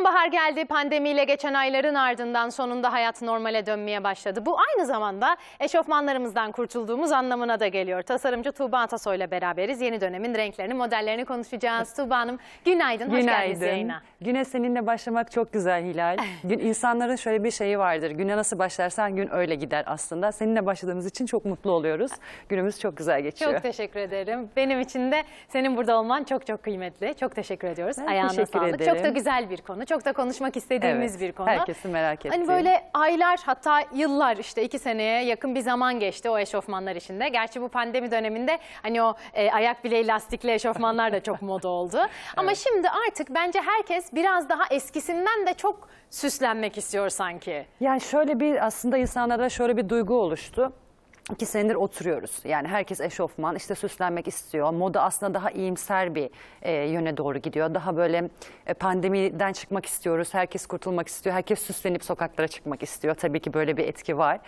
Sonbahar geldi, pandemiyle geçen ayların ardından sonunda hayat normale dönmeye başladı. Bu aynı zamanda eşofmanlarımızdan kurtulduğumuz anlamına da geliyor. Tasarımcı Tuğba Atasoy ile beraberiz. Yeni dönemin renklerini, modellerini konuşacağız. Tuğba Hanım günaydın, hoş geldiniz yayına. Güne seninle başlamak çok güzel Hilal. Gün insanların şöyle bir şeyi vardır. Güne nasıl başlarsan gün öyle gider aslında. Seninle başladığımız için çok mutlu oluyoruz. Günümüz çok güzel geçiyor. Çok teşekkür ederim. Benim için de senin burada olman çok çok kıymetli. Çok teşekkür ediyoruz. Ben Ayağına teşekkür sağlık. ederim. Çok da güzel bir konu. Çok da konuşmak istediğimiz Evet, bir konu. herkesin merak ettiği. Hani böyle aylar hatta yıllar işte iki seneye yakın bir zaman geçti o eşofmanlar işinde. Gerçi bu pandemi döneminde hani o e, ayak bileği lastikli eşofmanlar da çok moda oldu. Ama şimdi artık bence herkes biraz daha eskisinden de çok süslenmek istiyor sanki. Yani şöyle bir aslında insanlarda şöyle bir duygu oluştu. İki senedir oturuyoruz. Yani herkes eşofman, işte süslenmek istiyor. Moda aslında daha iyimser bir e, yöne doğru gidiyor. Daha böyle e, pandemiden çıkmak istiyoruz. Herkes kurtulmak istiyor. Herkes süslenip sokaklara çıkmak istiyor. Tabii ki böyle bir etki var.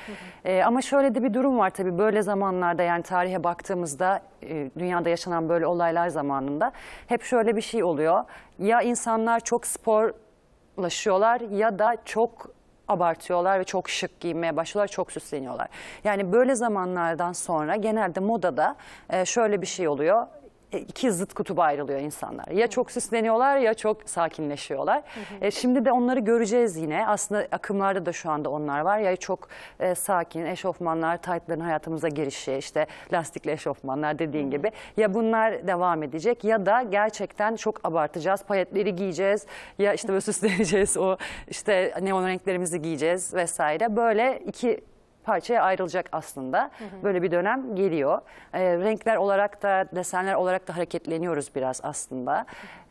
E, ama şöyle de bir durum var tabii. Böyle zamanlarda yani tarihe baktığımızda e, dünyada yaşanan böyle olaylar zamanında hep şöyle bir şey oluyor. Ya insanlar çok sporlaşıyorlar ya da çok abartıyorlar ve çok şık giyinmeye başlıyorlar, çok süsleniyorlar. Yani böyle zamanlardan sonra genelde modada e, şöyle bir şey oluyor. E, iki zıt kutuba ayrılıyor insanlar. Ya çok süsleniyorlar ya çok sakinleşiyorlar. E, şimdi de onları göreceğiz yine. Aslında akımlarda da şu anda onlar var. Ya çok e, sakin eşofmanlar, taytların hayatımıza girişi, işte lastikli eşofmanlar dediğin gibi. Ya bunlar devam edecek ya da gerçekten çok abartacağız. Payetleri giyeceğiz. Ya işte böyle süsleneceğiz. O işte neon renklerimizi giyeceğiz vesaire. Böyle iki parçaya ayrılacak aslında. Böyle bir dönem geliyor. Ee, renkler olarak da desenler olarak da hareketleniyoruz biraz aslında.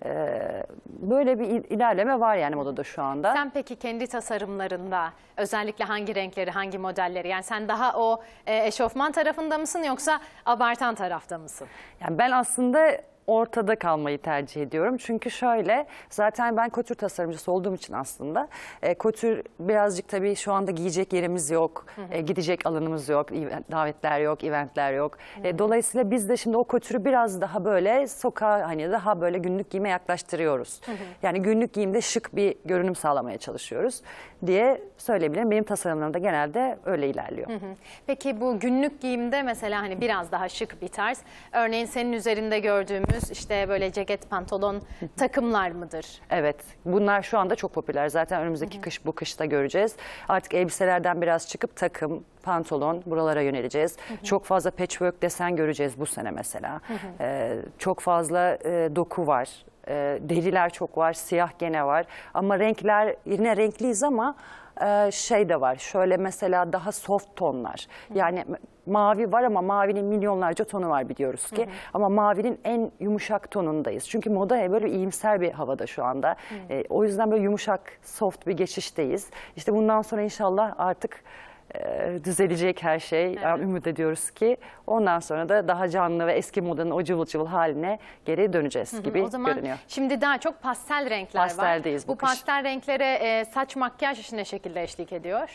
Ee, böyle bir il- ilerleme var yani modada şu anda. Sen peki kendi tasarımlarında özellikle hangi renkleri, hangi modelleri yani sen daha o e, eşofman tarafında mısın yoksa abartan tarafta mısın? Yani ben aslında ortada kalmayı tercih ediyorum. Çünkü şöyle zaten ben kotür tasarımcısı olduğum için aslında e, kotür birazcık tabii şu anda giyecek yerimiz yok. e, gidecek alanımız yok. davetler yok, eventler yok. E, dolayısıyla biz de şimdi o kotürü biraz daha böyle sokağa hani daha böyle günlük giyime yaklaştırıyoruz. Yani günlük giyimde şık bir görünüm sağlamaya çalışıyoruz diye söyleyebilirim. Benim tasarımlarım da genelde öyle ilerliyor. Peki bu günlük giyimde mesela hani biraz daha şık bir tarz. Örneğin senin üzerinde gördüğümüz işte böyle ceket, pantolon takımlar mıdır? Evet, bunlar şu anda çok popüler. Zaten önümüzdeki kış bu kışta göreceğiz. Artık elbiselerden biraz çıkıp takım, pantolon buralara yöneleceğiz. Çok fazla patchwork desen göreceğiz bu sene mesela. Ee, çok fazla e, doku var. Ee, deriler çok var, siyah gene var. Ama renkler yine renkliyiz ama e, şey de var. Şöyle mesela daha soft tonlar. Yani mavi var ama mavinin milyonlarca tonu var biliyoruz ki. Ama mavinin en yumuşak tonundayız. Çünkü moda böyle iyimser bir havada şu anda. E, o yüzden böyle yumuşak, soft bir geçişteyiz. İşte bundan sonra inşallah artık e, düzelecek her şey. Yani ümit ediyoruz ki ondan sonra da daha canlı ve eski modanın o cıvıl cıvıl haline geri döneceğiz gibi o zaman görünüyor. şimdi daha çok pastel renkler var. Pasteldeyiz bu bu kış. pastel renklere e, saç makyaj işi ne şekilde eşlik ediyor?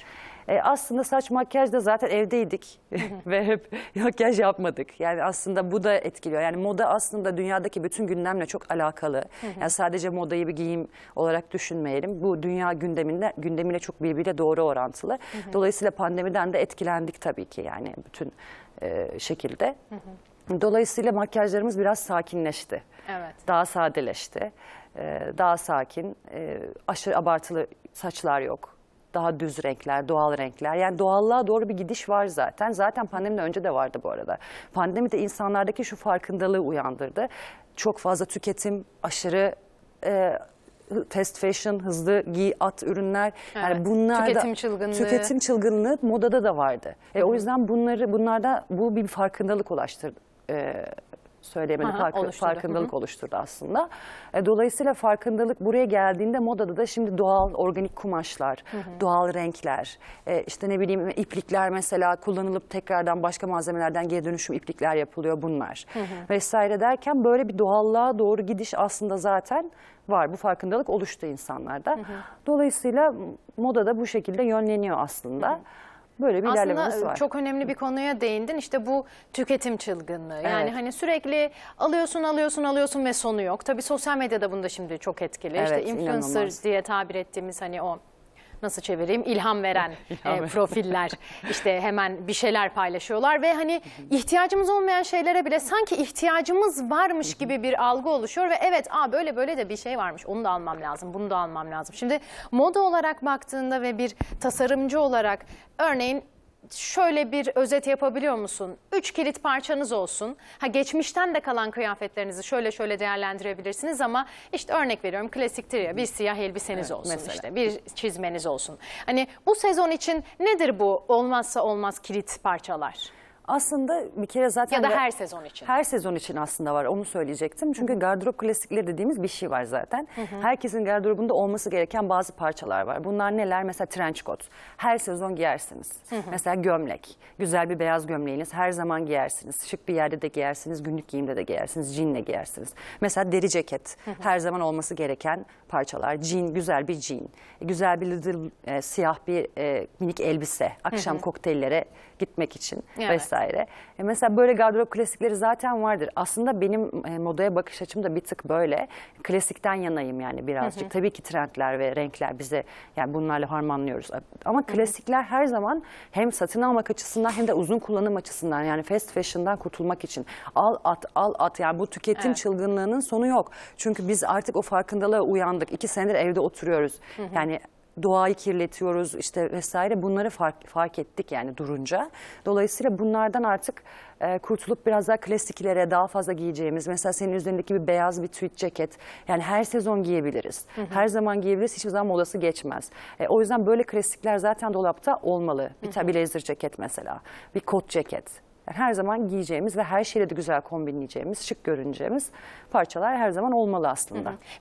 E, aslında saç makyaj da zaten evdeydik ve hep makyaj yapmadık. Yani aslında bu da etkiliyor. Yani moda aslında dünyadaki bütün gündemle çok alakalı. Yani sadece modayı bir giyim olarak düşünmeyelim. Bu dünya gündeminde gündemiyle çok birbiriyle doğru orantılı. Dolayısıyla pandemiden de etkilendik tabii ki yani bütün e, şekilde. Dolayısıyla makyajlarımız biraz sakinleşti. Evet. Daha sadeleşti. Ee, daha sakin. Ee, aşırı abartılı saçlar yok. Daha düz renkler, doğal renkler. Yani doğallığa doğru bir gidiş var zaten. Zaten pandemiden önce de vardı bu arada. Pandemi de insanlardaki şu farkındalığı uyandırdı. Çok fazla tüketim, aşırı e, fast fashion, hızlı giy, at ürünler. Evet. Yani bunlar da- Tüketim çılgınlığı. Tüketim çılgınlığı modada da vardı. E, o yüzden bunları bunlarda bu bir farkındalık ulaştırdı. E, söyleyemedim Aha, farkı- oluşturdu. farkındalık oluşturdu aslında. E, dolayısıyla farkındalık buraya geldiğinde modada da şimdi doğal organik kumaşlar, doğal renkler, e, işte ne bileyim iplikler mesela kullanılıp tekrardan başka malzemelerden geri dönüşüm iplikler yapılıyor bunlar. Vesaire derken böyle bir doğallığa doğru gidiş aslında zaten var. Bu farkındalık oluştu insanlarda. Dolayısıyla moda da bu şekilde yönleniyor aslında. Böyle bir ilerlememiz Aslında var. çok önemli bir konuya değindin. İşte bu tüketim çılgınlığı. Yani Evet. hani sürekli alıyorsun, alıyorsun, alıyorsun ve sonu yok. Tabii sosyal medyada bunda şimdi çok etkili. işte Evet, influencer inanılmaz. diye tabir ettiğimiz hani o nasıl çevireyim ilham veren e, profiller. İşte hemen bir şeyler paylaşıyorlar ve hani ihtiyacımız olmayan şeylere bile sanki ihtiyacımız varmış gibi bir algı oluşuyor ve evet aa böyle böyle de bir şey varmış onu da almam lazım bunu da almam lazım. Şimdi moda olarak baktığında ve bir tasarımcı olarak örneğin şöyle bir özet yapabiliyor musun? Üç kilit parçanız olsun. Ha geçmişten de kalan kıyafetlerinizi şöyle şöyle değerlendirebilirsiniz ama işte örnek veriyorum klasiktir ya bir siyah elbiseniz olsun mesela. işte bir çizmeniz olsun. Hani bu sezon için nedir bu olmazsa olmaz kilit parçalar? Aslında bir kere zaten... Ya da her sezon için. Her sezon için aslında var onu söyleyecektim. Çünkü gardırop klasikleri dediğimiz bir şey var zaten. Herkesin gardırobunda olması gereken bazı parçalar var. Bunlar neler? Mesela trench coat. Her sezon giyersiniz. Mesela gömlek. Güzel bir beyaz gömleğiniz her zaman giyersiniz. Şık bir yerde de giyersiniz. Günlük giyimde de giyersiniz. Jeanle giyersiniz. Mesela deri ceket. Her zaman olması gereken parçalar. Jean, güzel bir jean. Güzel bir little e, siyah bir e, minik elbise. Akşam kokteyllere gitmek için Evet. vesaire. E mesela böyle gardırop klasikleri zaten vardır. Aslında benim e, modaya bakış açım da bir tık böyle. Klasikten yanayım yani birazcık. Tabii ki trendler ve renkler bize yani bunlarla harmanlıyoruz. Ama klasikler her zaman hem satın almak açısından hem de uzun kullanım açısından yani fast fashion'dan kurtulmak için al at al at yani bu tüketim Evet. çılgınlığının sonu yok. Çünkü biz artık o farkındalığa uyandık. İki senedir evde oturuyoruz. Yani doğayı kirletiyoruz işte vesaire bunları fark, fark ettik yani durunca. Dolayısıyla bunlardan artık e, kurtulup biraz daha klasiklere daha fazla giyeceğimiz mesela senin üzerindeki bir beyaz bir tweed ceket yani her sezon giyebiliriz. Her zaman giyebiliriz hiçbir zaman modası geçmez. E, o yüzden böyle klasikler zaten dolapta olmalı. Bir tabi blazer ceket mesela bir kot ceket. Yani her zaman giyeceğimiz ve her şeyle de güzel kombinleyeceğimiz, şık görüneceğimiz parçalar her zaman olmalı aslında.